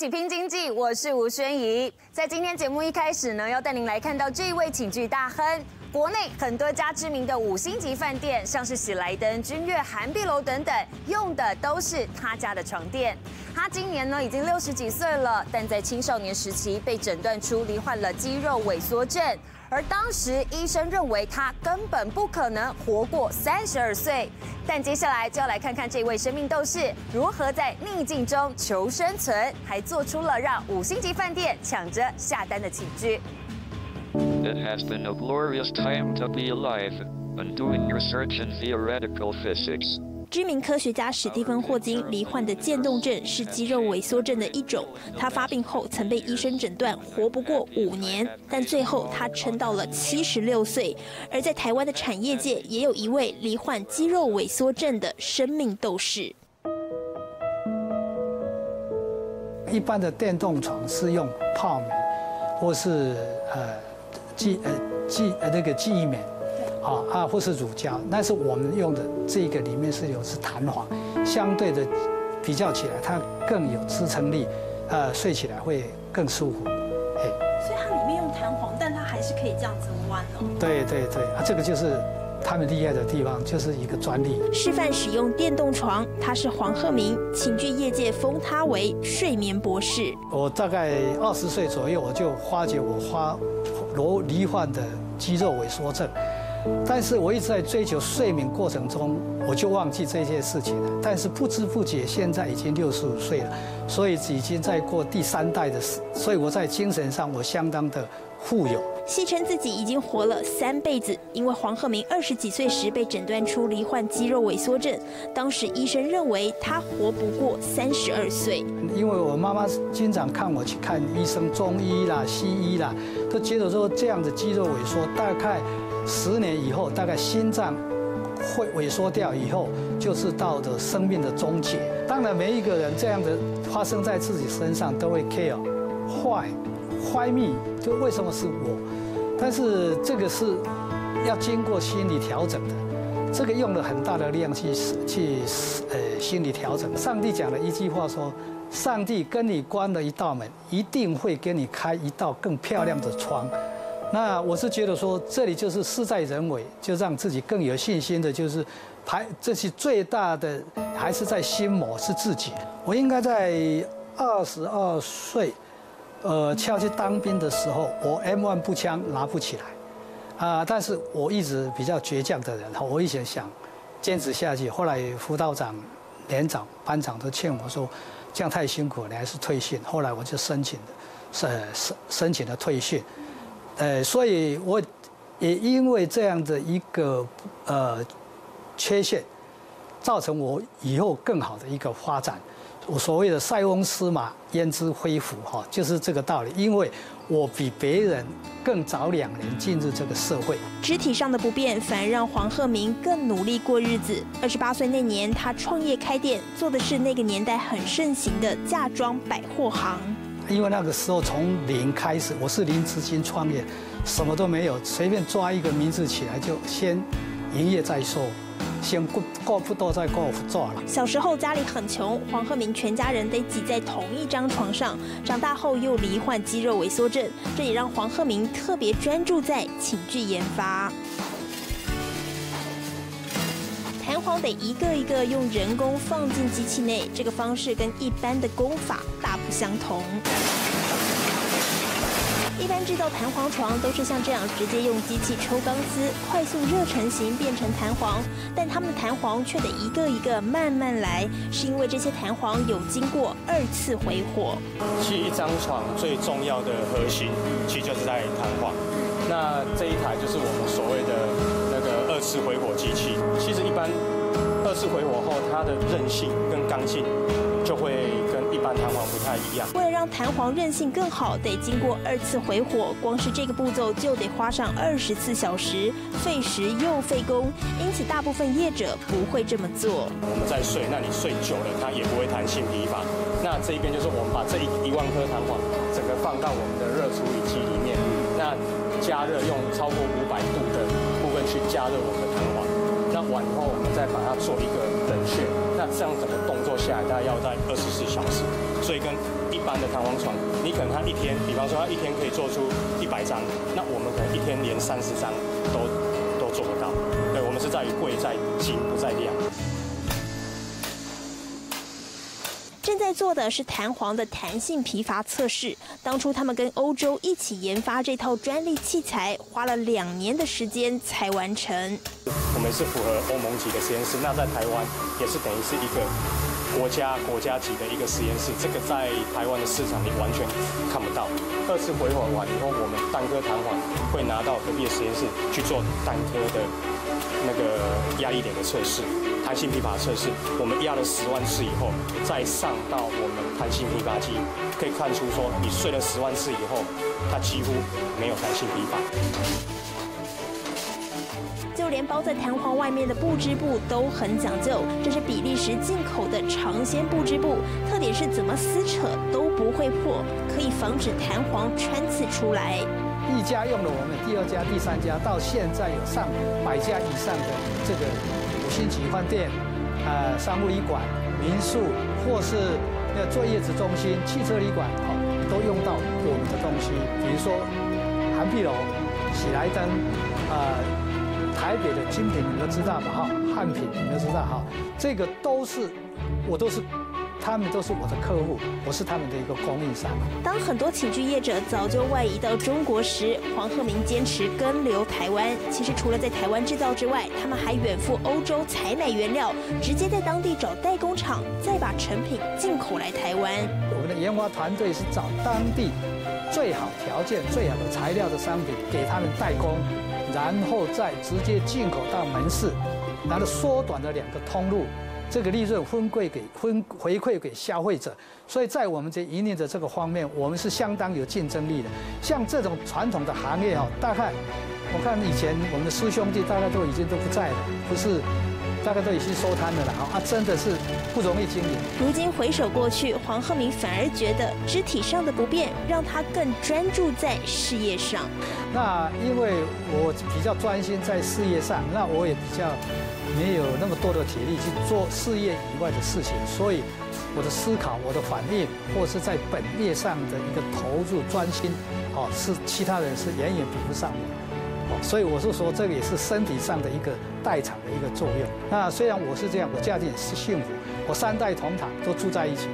起拼经济，我是吴宣仪。在今天节目一开始呢，要带您来看到这一位寝具大亨。国内很多家知名的五星级饭店，像是喜来登、君悦、韩碧楼等等，用的都是他家的床垫。他今年呢已经六十几岁了，但在青少年时期被诊断出罹患了肌肉萎缩症。而当时医生认为他根本不可能活过三十二岁，但接下来就要来看看这位生命斗士如何在逆境中求生存，还做出了让五星级饭店抢着下单的起居。It has been a glorious time to be alive and doing research in theoretical physics. 知名科学家史蒂芬·霍金罹患的渐冻症是肌肉萎缩症的一种。他发病后曾被医生诊断活不过五年，但最后他撑到了七十六岁。而在台湾的产业界，也有一位罹患肌肉萎缩症的生命斗士。一般的电动床是用泡棉，或是呃记呃记呃那个记忆棉。啊啊，或是乳胶，但是我们用的这个里面是有是弹簧，相对的比较起来，它更有支撑力，呃，睡起来会更舒服。哎，所以它里面用弹簧，但它还是可以这样子弯哦。对对对，啊，这个就是他们厉害的地方，就是一个专利。示范使用电动床，他是黄鹤鸣，寝具业界封他为睡眠博士。我大概二十岁左右，我就发觉我发罗罹患的肌肉萎缩症。但是我一直在追求睡眠过程中，我就忘记这些事情了。但是不知不觉，现在已经六十五岁了，所以已经在过第三代的事。所以我在精神上，我相当的富有。戏称自己已经活了三辈子，因为黄鹤鸣二十几岁时被诊断出罹患肌肉萎缩症，当时医生认为他活不过三十二岁。因为我妈妈经常看我去看医生，中医啦、西医啦，都觉得说这样的肌肉萎缩大概。十年以后，大概心脏会萎缩掉，以后就是到的生命的终结。当然，每一个人这样的发生在自己身上都会 care，坏，坏命，就为什么是我？但是这个是要经过心理调整的，这个用了很大的量去去呃心理调整。上帝讲了一句话说：上帝跟你关了一道门，一定会给你开一道更漂亮的窗。那我是觉得说，这里就是事在人为，就让自己更有信心的，就是排这些最大的还是在心魔是自己。我应该在二十二岁，呃，要去当兵的时候，我 M1 步枪拿不起来，啊，但是我一直比较倔强的人，我一直想坚持下去。后来辅导长、连长、班长都劝我说，这样太辛苦，你还是退训。后来我就申请的，呃，申申请了退训。呃，所以我也因为这样的一个呃缺陷，造成我以后更好的一个发展。我所谓的塞翁失马焉知非福哈，就是这个道理。因为我比别人更早两年进入这个社会，肢体上的不便反而让黄鹤鸣更努力过日子。二十八岁那年，他创业开店，做的是那个年代很盛行的嫁妆百货行。因为那个时候从零开始，我是零资金创业，什么都没有，随便抓一个名字起来就先营业再说，先过过不多再过不做了。小时候家里很穷，黄鹤鸣全家人得挤在同一张床上。长大后又罹患肌肉萎缩症，这也让黄鹤鸣特别专注在寝具研发。弹簧得一个一个用人工放进机器内，这个方式跟一般的工法大不相同。一般制造弹簧床都是像这样直接用机器抽钢丝，快速热成型变成弹簧，但他们的弹簧却得一个一个慢慢来，是因为这些弹簧有经过二次回火。其实一张床最重要的核心，其实就是在弹簧。那这一台就是我们所谓的。二次回火机器，其实一般二次回火后，它的韧性跟刚性就会跟一般弹簧不太一样。为了让弹簧韧性更好，得经过二次回火，光是这个步骤就得花上二十四小时，费时又费工，因此大部分业者不会这么做。我们在睡，那你睡久了，它也不会弹性疲乏。那这一边就是我们把这一一万颗弹簧整个放到我们的热处理机里面，那加热用超过五百度的。去加热我们的弹簧，那完以后我们再把它做一个冷却，那这样整个动作下来大概要在二十四小时，所以跟一般的弹簧床，你可能它一天，比方说它一天可以做出一百张，那我们可能一天连三十张都都做不到。对，我们是在于贵在精不在量。正在做的是弹簧的弹性疲乏测试。当初他们跟欧洲一起研发这套专利器材，花了两年的时间才完成。我们是符合欧盟级的实验室，那在台湾也是等于是一个国家国家级的一个实验室。这个在台湾的市场你完全看不到。二次回火完以后，我们单颗弹簧会拿到隔壁的实验室去做单颗的那个压力点的测试。弹性琵琶测试，我们压了十万次以后，再上到我们弹性琵琶机，可以看出说，你睡了十万次以后，它几乎没有弹性琵琶。就连包在弹簧外面的布织布都很讲究，这是比利时进口的长纤布织布，特点是怎么撕扯都不会破，可以防止弹簧穿刺出来。一家用了我们，第二家、第三家，到现在有上百家以上的这个五。星级饭店、呃商务旅馆、民宿，或是那坐月子中心、汽车旅馆，哈，都用到我们的东西。比如说，韩碧楼、喜来登，呃，台北的精品你们都知道嘛，哈，汉品你们都知道哈，这个都是，我都是。他们都是我的客户，我是他们的一个供应商。当很多寝具业者早就外移到中国时，黄鹤明坚持跟留台湾。其实除了在台湾制造之外，他们还远赴欧洲采买原料，直接在当地找代工厂，再把成品进口来台湾。我们的研发团队是找当地最好条件、最好的材料的商品给他们代工，然后再直接进口到门市，然后缩短了两个通路。这个利润分馈给分回馈给消费者，所以在我们这营业的这个方面，我们是相当有竞争力的。像这种传统的行业哦，大概我看以前我们的师兄弟大概都已经都不在了，不是，大概都已经收摊了啦。啊，真的是不容易经营。如今回首过去，黄鹤鸣反而觉得肢体上的不便让他更专注在事业上。那因为我比较专心在事业上，那我也比较。没有那么多的体力去做事业以外的事情，所以我的思考、我的反应，或是在本业上的一个投入、专心，哦，是其他人是远远比不上的。哦，所以我是说，这个也是身体上的一个代偿的一个作用。那虽然我是这样，我家庭是幸福，我三代同堂都住在一起，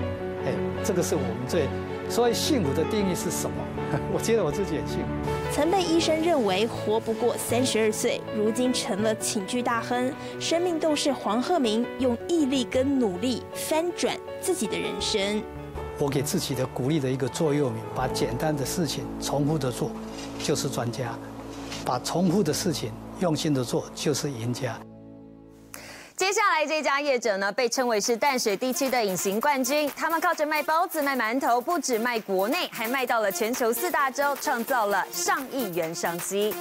哎，这个是我们最。所以幸福的定义是什么？我觉得我自己很幸福。曾被医生认为活不过三十二岁，如今成了寝具大亨、生命斗士黄鹤鸣，用毅力跟努力翻转自己的人生。我给自己的鼓励的一个座右铭：把简单的事情重复的做，就是专家；把重复的事情用心的做，就是赢家。接下来这家业者呢，被称为是淡水地区的隐形冠军。他们靠着卖包子、卖馒头，不止卖国内，还卖到了全球四大洲，创造了上亿元商机。